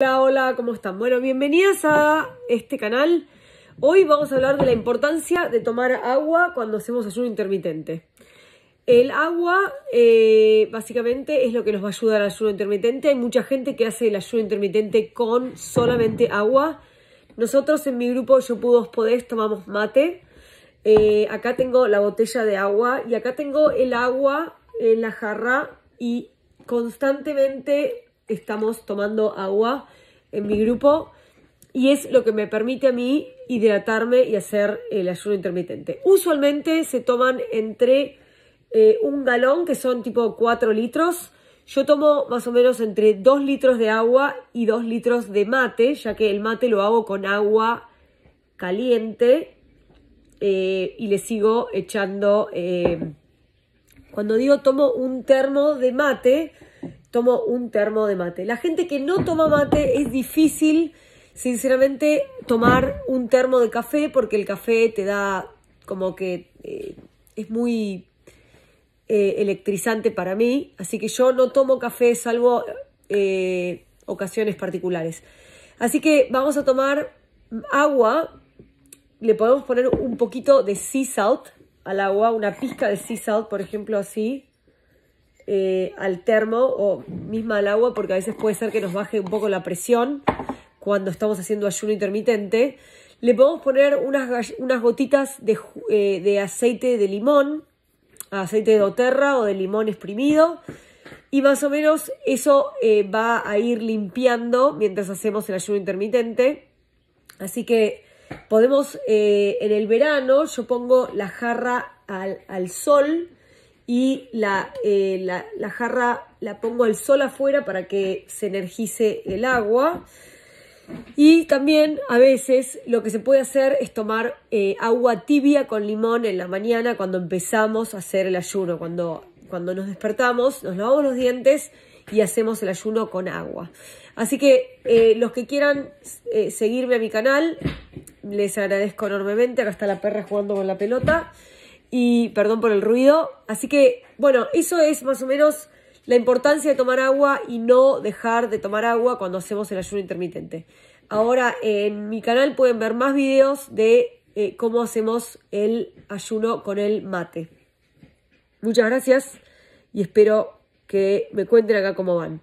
Hola, hola, ¿cómo están? Bueno, bienvenidas a este canal. Hoy vamos a hablar de la importancia de tomar agua cuando hacemos ayuno intermitente. El agua eh, básicamente es lo que nos va a ayudar al ayuno intermitente. Hay mucha gente que hace el ayuno intermitente con solamente agua. Nosotros en mi grupo Yo Pudos Podés tomamos mate. Eh, acá tengo la botella de agua y acá tengo el agua en la jarra y constantemente estamos tomando agua en mi grupo y es lo que me permite a mí hidratarme y hacer el ayuno intermitente. Usualmente se toman entre eh, un galón, que son tipo 4 litros. Yo tomo más o menos entre 2 litros de agua y 2 litros de mate, ya que el mate lo hago con agua caliente eh, y le sigo echando... Eh, cuando digo tomo un termo de mate, tomo un termo de mate. La gente que no toma mate es difícil, sinceramente, tomar un termo de café porque el café te da como que eh, es muy eh, electrizante para mí. Así que yo no tomo café salvo eh, ocasiones particulares. Así que vamos a tomar agua. Le podemos poner un poquito de sea salt al agua, una pizca de sea salt, por ejemplo, así eh, al termo o misma al agua porque a veces puede ser que nos baje un poco la presión cuando estamos haciendo ayuno intermitente. Le podemos poner unas, unas gotitas de, eh, de aceite de limón, aceite de doterra o de limón exprimido. Y más o menos eso eh, va a ir limpiando mientras hacemos el ayuno intermitente. Así que podemos, en el verano, yo pongo la jarra al, al sol y eh, la, la, jarra la pongo al sol afuera para que se energice el agua. Y también a veces lo que se puede hacer es tomar eh, agua tibia con limón en la mañana cuando empezamos a hacer el ayuno, cuando, cuando nos despertamos, nos lavamos los dientes y hacemos el ayuno con agua. Así que eh, los que quieran seguirme a mi canal, les agradezco enormemente. Acá está la perra jugando con la pelota y perdón por el ruido. Así que, bueno, eso es más o menos la importancia de tomar agua y no dejar de tomar agua cuando hacemos el ayuno intermitente. Ahora en mi canal pueden ver más videos de eh, cómo hacemos el ayuno con el mate. Muchas gracias y espero que me cuenten acá cómo van.